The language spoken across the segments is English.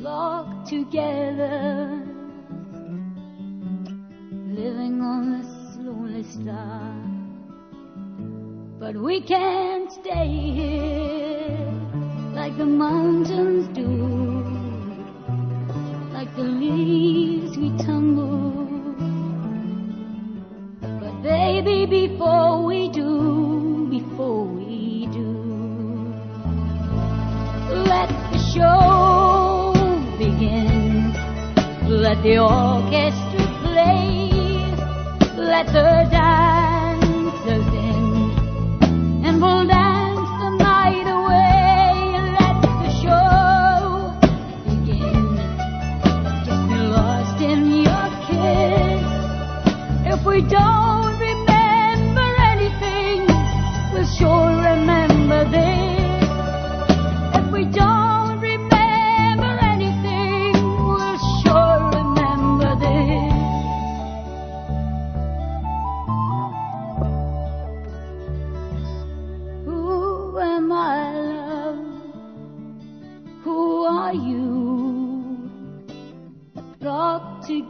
flock together, living on this lonely star. But we can't stay here like the mountains do, like the leaves we tumble. Let the orchestra play. Let the dancers in. And we'll dance the night away. Let the show begin. Just be lost in your kiss. If we don't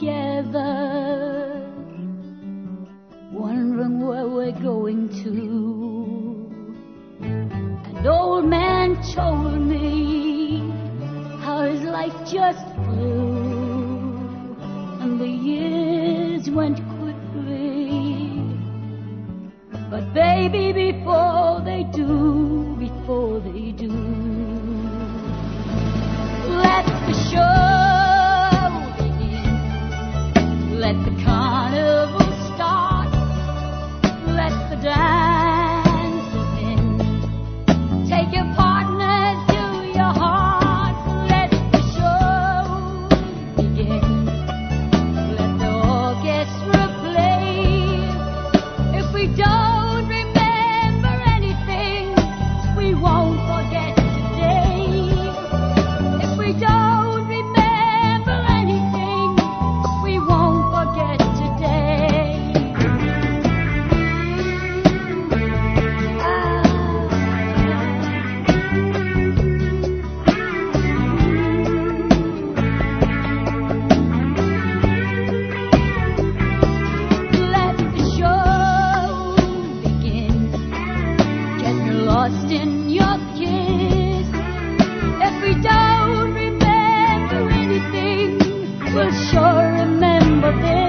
together, wondering where we're going to. An old man told me how his life just flew, and the years went quickly. But baby, before they do, before they do, lost in your kiss. If we don't remember anything, we'll sure remember this.